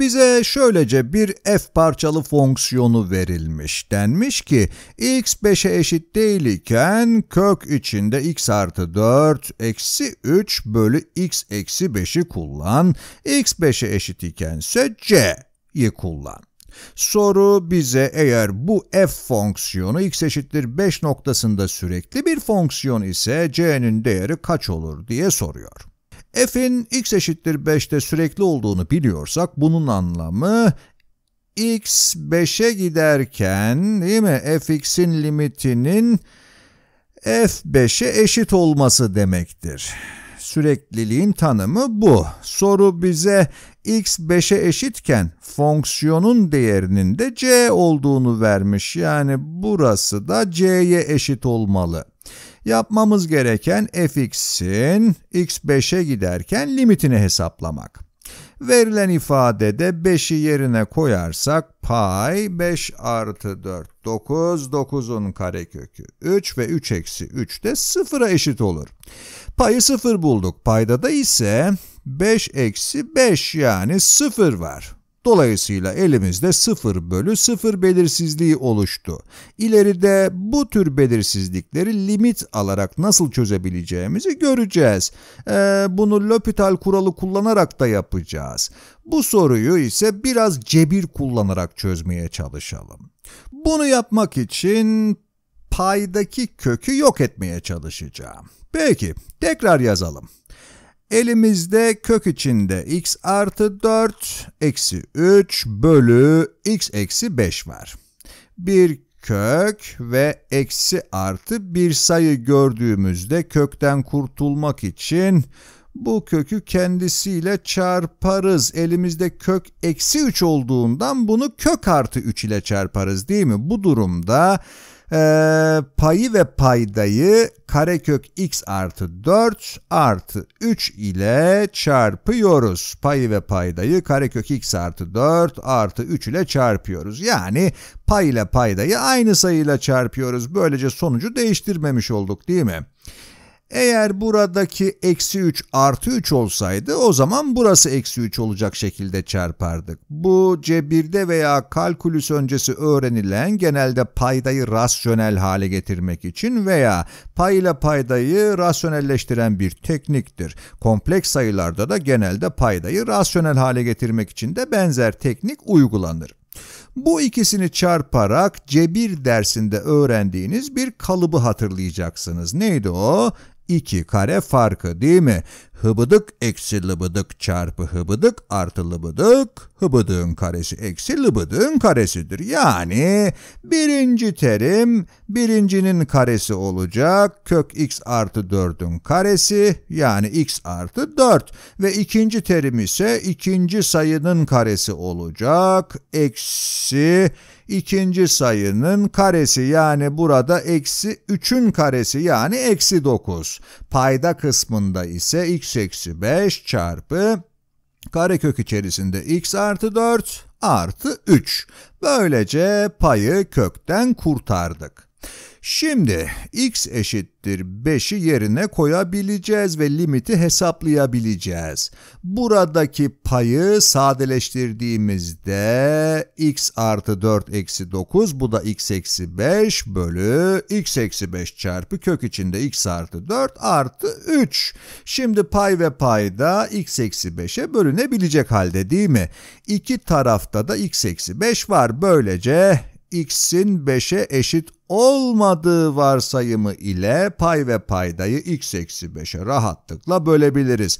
Bize şöylece bir f parçalı fonksiyonu verilmiş. Denmiş ki x 5'e eşit değil iken kök içinde x artı 4 eksi 3 bölü x eksi 5'i kullan. x 5'e eşit ikense c'yi kullan. Soru bize eğer bu f fonksiyonu x eşittir 5 noktasında sürekli bir fonksiyon ise c'nin değeri kaç olur diye soruyor. F'in x eşittir 5'te sürekli olduğunu biliyorsak bunun anlamı x 5'e giderken değil mi fx'in limitinin f5'e eşit olması demektir. Sürekliliğin tanımı bu. Soru bize x 5'e eşitken fonksiyonun değerinin de c olduğunu vermiş. Yani burası da c'ye eşit olmalı. Yapmamız gereken fx'in x 5'e giderken limitini hesaplamak. Verilen ifadede 5'i yerine koyarsak pay 5 artı 4 9, 9'un karekökü 3 ve 3 eksi 3 de 0'a eşit olur. Payı 0 bulduk. Payda da ise 5 eksi 5 yani 0 var. Dolayısıyla elimizde 0 bölü 0 belirsizliği oluştu. İleride bu tür belirsizlikleri limit alarak nasıl çözebileceğimizi göreceğiz. Ee, bunu L'Hopital kuralı kullanarak da yapacağız. Bu soruyu ise biraz cebir kullanarak çözmeye çalışalım. Bunu yapmak için paydaki kökü yok etmeye çalışacağım. Peki, tekrar yazalım. Elimizde kök içinde x artı 4 eksi 3 bölü x eksi 5 var. Bir kök ve eksi artı bir sayı gördüğümüzde kökten kurtulmak için bu kökü kendisiyle çarparız. Elimizde kök eksi 3 olduğundan bunu kök artı 3 ile çarparız değil mi? Bu durumda e, payı ve paydayı karekök x artı 4 artı 3 ile çarpıyoruz. Payı ve paydayı karekök x artı 4 artı 3 ile çarpıyoruz. Yani pay ile paydayı aynı sayıyla çarpıyoruz. Böylece sonucu değiştirmemiş olduk değil mi? Eğer buradaki eksi 3 artı 3 olsaydı o zaman burası eksi 3 olacak şekilde çarpardık. Bu cebirde veya kalkülüs öncesi öğrenilen genelde paydayı rasyonel hale getirmek için veya pay ile paydayı rasyonelleştiren bir tekniktir. Kompleks sayılarda da genelde paydayı rasyonel hale getirmek için de benzer teknik uygulanır. Bu ikisini çarparak cebir dersinde öğrendiğiniz bir kalıbı hatırlayacaksınız. Neydi o? 2 kare farkı değil mi? Hıbıdık eksi lıbıdık çarpı hıbıdık artı lıbıdık, hıbıdığın karesi eksi lıbıdığın karesidir. Yani birinci terim birincinin karesi olacak, kök x artı 4'ün karesi yani x artı 4 ve ikinci terim ise ikinci sayının karesi olacak, eksi ikinci sayının karesi yani burada eksi 3'ün karesi yani eksi 9. Payda kısmında ise x eksi 5 çarpı karekök içerisinde x artı 4 artı 3. Böylece payı kökten kurtardık. Şimdi x eşittir 5'i yerine koyabileceğiz ve limiti hesaplayabileceğiz. Buradaki payı sadeleştirdiğimizde x artı 4 eksi 9 bu da x eksi 5 bölü x eksi 5 çarpı kök içinde x artı 4 artı 3. Şimdi pay ve payda x eksi 5'e bölünebilecek halde değil mi? İki tarafta da x eksi 5 var. Böylece x'in 5'e eşit olmadığı varsayımı ile pay ve paydayı x eksi 5'e rahatlıkla bölebiliriz.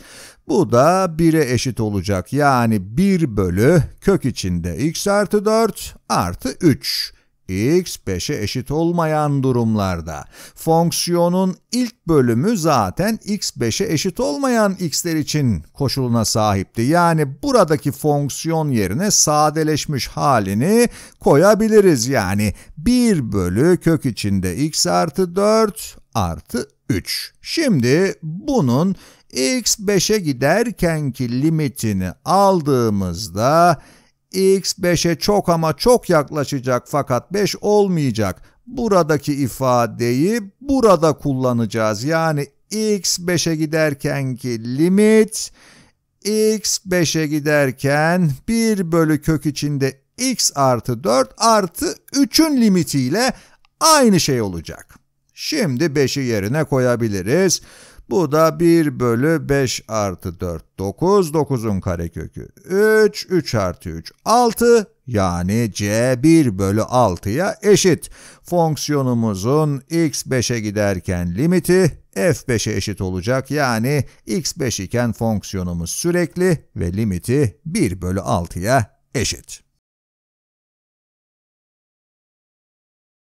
Bu da 1'e eşit olacak. Yani 1 bölü kök içinde x artı 4 artı 3 x 5'e eşit olmayan durumlarda. Fonksiyonun ilk bölümü zaten x 5'e eşit olmayan x'ler için koşuluna sahipti. Yani buradaki fonksiyon yerine sadeleşmiş halini koyabiliriz. Yani 1 bölü kök içinde x artı 4 artı 3. Şimdi bunun x 5'e giderkenki limitini aldığımızda x 5'e çok ama çok yaklaşacak fakat 5 olmayacak. Buradaki ifadeyi burada kullanacağız. Yani x 5'e giderkenki limit x 5'e giderken 1 bölü kök içinde x artı 4 artı 3'ün limitiyle aynı şey olacak. Şimdi 5'i yerine koyabiliriz. Bu da 1 bölü 5 artı 4 9, 9'un karekökü 3, 3 artı 3 6 yani c 1 bölü 6'ya eşit. Fonksiyonumuzun x 5'e giderken limiti f5'e eşit olacak yani x5 iken fonksiyonumuz sürekli ve limiti 1 bölü 6'ya eşit.